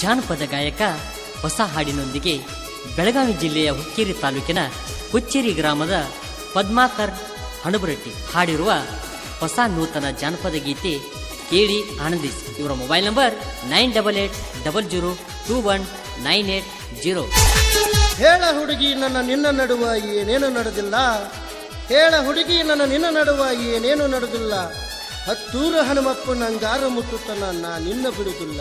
ಜಾನಪದ ಗಾಯಕ ಹೊಸ ಹಾಡಿನೊಂದಿಗೆ ಬೆಳಗಾವಿ ಜಿಲ್ಲೆಯ ಹುಕ್ಕೇರಿ ತಾಲೂಕಿನ ಹುಚ್ಚೇರಿ ಗ್ರಾಮದ ಪದ್ಮಾಕರ್ ಹಣಬರಟ್ಟಿ ಹಾಡಿರುವ ಹೊಸ ನೂತನ ಜಾನಪದ ಗೀತೆ ಕೇಳಿ ಆನಂದಿಸಿ. ಇವರ mobile number nine double eight double zero two one nine eight zero. ಹೇಳ ಹುಡುಗಿ ನನ್ನ ನಿನ್ನ ನಡುವ ಏನೇನು ನಡೆದಿಲ್ಲ? ಹೇಳ ಹುಡುಗಿ ನನ್ನ ನಿನ್ನ ನಡುವ ಏನೇನು ನಡೆದಿಲ್ಲ? ಹತ್ತೂರು ಹನುಮಪ್ಪನ ಅಂಗಾರ ಮುಟ್ಟುತ್ತನ ನಾ ನಿನ್ನ ಬಿಡುದಿಲ್ಲ.